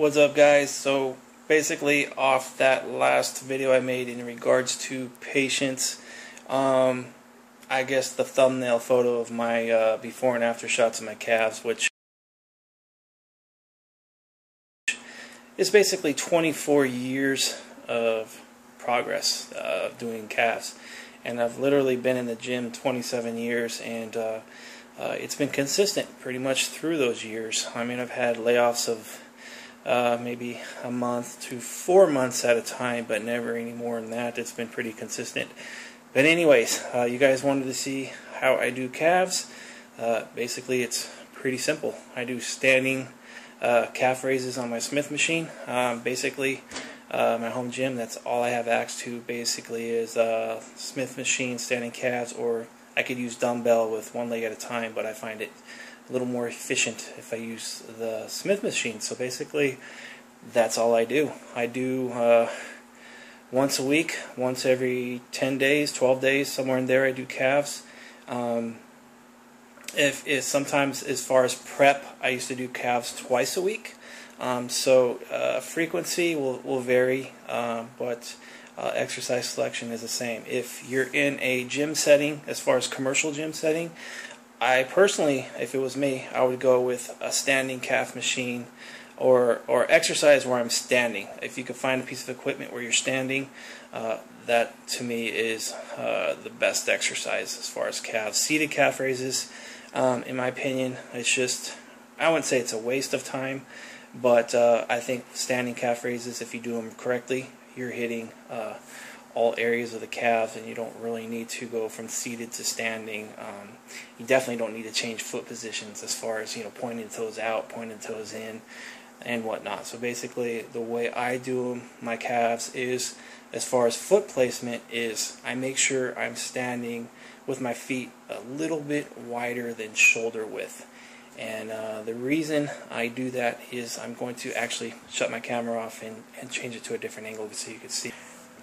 What's up guys? So basically off that last video I made in regards to patience, um, I guess the thumbnail photo of my uh, before and after shots of my calves, which is basically 24 years of progress uh, doing calves. And I've literally been in the gym 27 years and uh, uh, it's been consistent pretty much through those years. I mean, I've had layoffs of uh, maybe a month to four months at a time, but never any more than that. It's been pretty consistent. But anyways, uh, you guys wanted to see how I do calves. Uh, basically, it's pretty simple. I do standing uh, calf raises on my Smith machine. Um, basically, uh, my home gym, that's all I have access to basically is Smith machine standing calves, or I could use dumbbell with one leg at a time, but I find it a little more efficient if I use the Smith machine. So basically, that's all I do. I do uh, once a week, once every 10 days, 12 days, somewhere in there, I do calves. Um, if, if sometimes as far as prep, I used to do calves twice a week. Um, so uh, frequency will, will vary, uh, but uh, exercise selection is the same. If you're in a gym setting, as far as commercial gym setting, I personally, if it was me, I would go with a standing calf machine or or exercise where I'm standing. If you could find a piece of equipment where you're standing, uh, that to me is uh, the best exercise as far as calves. Seated calf raises, um, in my opinion, it's just I wouldn't say it's a waste of time, but uh, I think standing calf raises, if you do them correctly, you're hitting uh, all areas of the calves, and you don't really need to go from seated to standing. Um, you definitely don't need to change foot positions as far as you know pointing toes out, pointing toes in, and whatnot. So basically, the way I do my calves is, as far as foot placement is, I make sure I'm standing with my feet a little bit wider than shoulder width. And uh, the reason I do that is I'm going to actually shut my camera off and, and change it to a different angle so you can see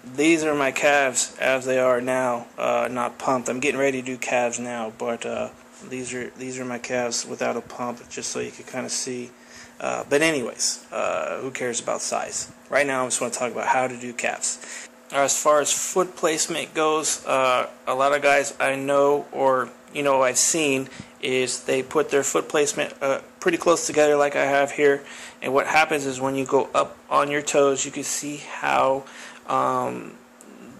these are my calves as they are now, uh, not pumped. I'm getting ready to do calves now, but uh, these are these are my calves without a pump, just so you can kind of see. Uh, but anyways, uh, who cares about size? Right now, I just want to talk about how to do calves. As far as foot placement goes, uh, a lot of guys I know or you know I've seen is they put their foot placement uh, pretty close together, like I have here. And what happens is when you go up on your toes, you can see how um,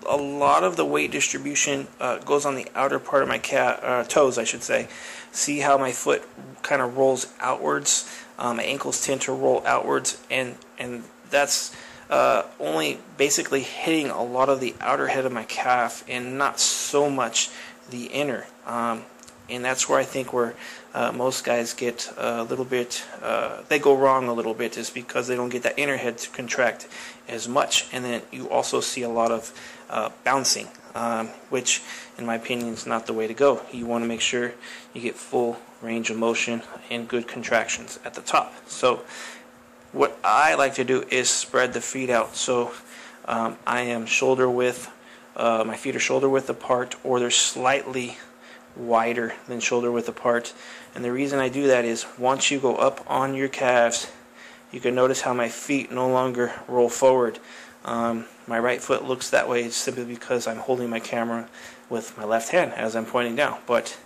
a lot of the weight distribution uh, goes on the outer part of my cat, uh, toes, I should say. See how my foot kind of rolls outwards. Um, my ankles tend to roll outwards, and and that's uh, only basically hitting a lot of the outer head of my calf, and not so much the inner. Um, and that's where I think where uh, most guys get a little bit, uh, they go wrong a little bit, is because they don't get that inner head to contract as much. And then you also see a lot of uh, bouncing, um, which, in my opinion, is not the way to go. You want to make sure you get full range of motion and good contractions at the top. So, what I like to do is spread the feet out. So, um, I am shoulder width, uh, my feet are shoulder width apart, or they're slightly wider than shoulder width apart. And the reason I do that is once you go up on your calves, you can notice how my feet no longer roll forward. Um, my right foot looks that way simply because I'm holding my camera with my left hand as I'm pointing down. But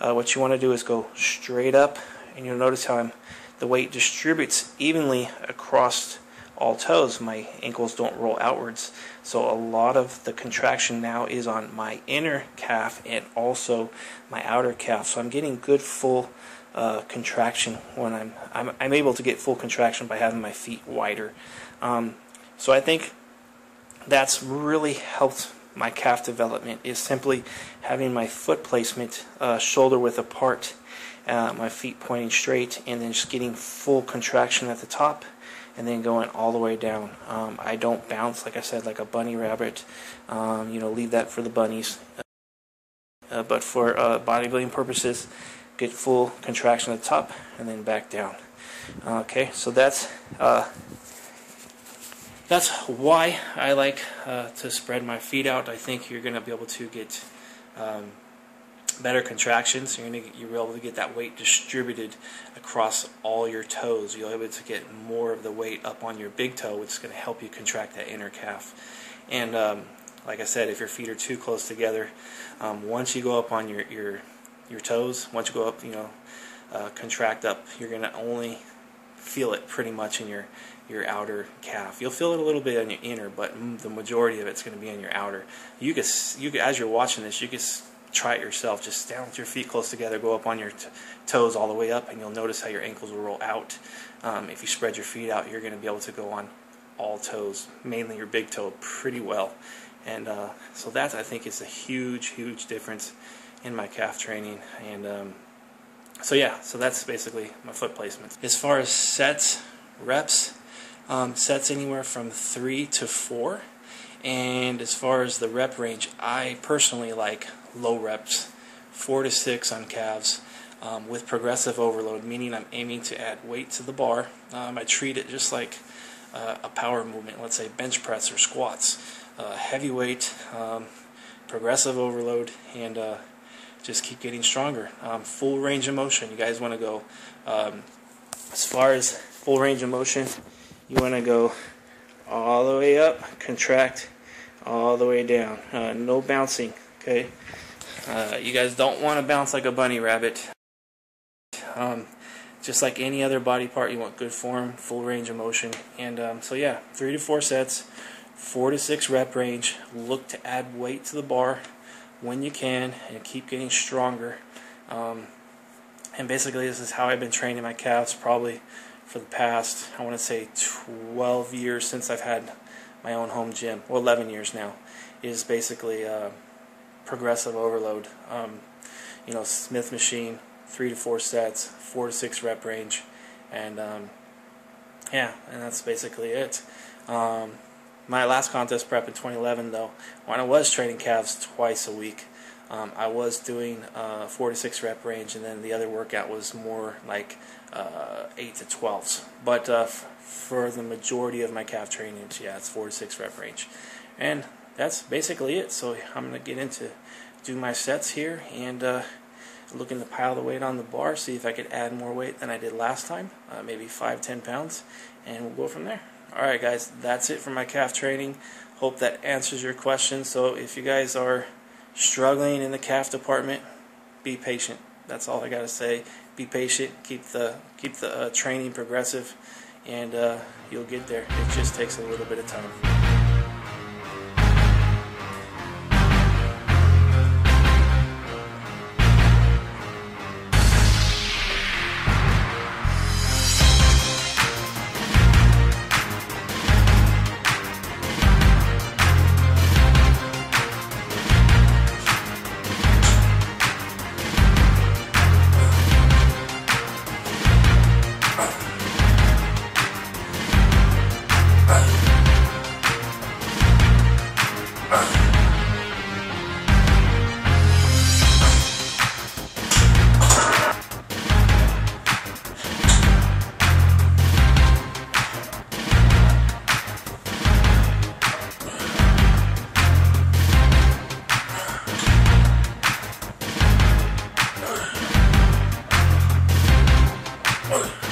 uh, what you want to do is go straight up, and you'll notice how I'm, the weight distributes evenly across all toes, my ankles don't roll outwards. So a lot of the contraction now is on my inner calf and also my outer calf. So I'm getting good full uh, contraction when I'm, I'm, I'm able to get full contraction by having my feet wider. Um, so I think that's really helped my calf development is simply having my foot placement uh, shoulder width apart, uh, my feet pointing straight, and then just getting full contraction at the top and then going all the way down. Um, I don't bounce, like I said, like a bunny rabbit. Um, you know, leave that for the bunnies. Uh, but for uh, bodybuilding purposes, get full contraction at the top and then back down. Okay, so that's uh, that's why I like uh, to spread my feet out. I think you're going to be able to get um, better contractions. You're gonna you're able to get that weight distributed across all your toes. You'll be able to get more of the weight up on your big toe, which is going to help you contract that inner calf. And um, like I said, if your feet are too close together, um, once you go up on your your your toes, once you go up, you know, uh, contract up, you're going to only feel it pretty much in your your outer calf. You'll feel it a little bit on your inner, but the majority of it's going to be in your outer. You can, you can, as you're watching this, you can try it yourself. Just stand with your feet close together, go up on your toes all the way up, and you'll notice how your ankles will roll out. Um, if you spread your feet out, you're going to be able to go on all toes, mainly your big toe, pretty well. And uh, so that I think is a huge, huge difference in my calf training. And um, so yeah, so that's basically my foot placement. As far as sets, reps, um, sets anywhere from three to four. And as far as the rep range, I personally like low reps, four to six on calves. Um, with progressive overload, meaning I'm aiming to add weight to the bar. Um, I treat it just like uh, a power movement, let's say bench press or squats. Uh, heavy weight, um, progressive overload, and uh, just keep getting stronger. Um, full range of motion. You guys want to go um, as far as full range of motion you want to go all the way up, contract all the way down. Uh, no bouncing, okay? Uh, you guys don't want to bounce like a bunny rabbit. Um, just like any other body part, you want good form, full range of motion. And um, so, yeah, three to four sets, four to six rep range. Look to add weight to the bar when you can and keep getting stronger. Um, and basically, this is how I've been training my calves probably for the past, I want to say 12 years since I've had my own home gym, well 11 years now, is basically uh, progressive overload. Um, you know, Smith machine, three to four sets, four to six rep range, and um, yeah, and that's basically it. Um, my last contest prep in 2011, though, when I was training calves twice a week, um, I was doing uh, four to six rep range, and then the other workout was more like uh, eight to twelves. But uh, for the majority of my calf training, yeah, it's four to six rep range, and that's basically it. So I'm gonna get into do my sets here and uh, looking to pile the weight on the bar, see if I could add more weight than I did last time, uh, maybe five, ten pounds, and we'll go from there. All right, guys, that's it for my calf training. Hope that answers your question. So if you guys are struggling in the calf department, be patient. That's all I got to say. Be patient. Keep the keep the uh, training progressive, and uh, you'll get there. It just takes a little bit of time. Oh.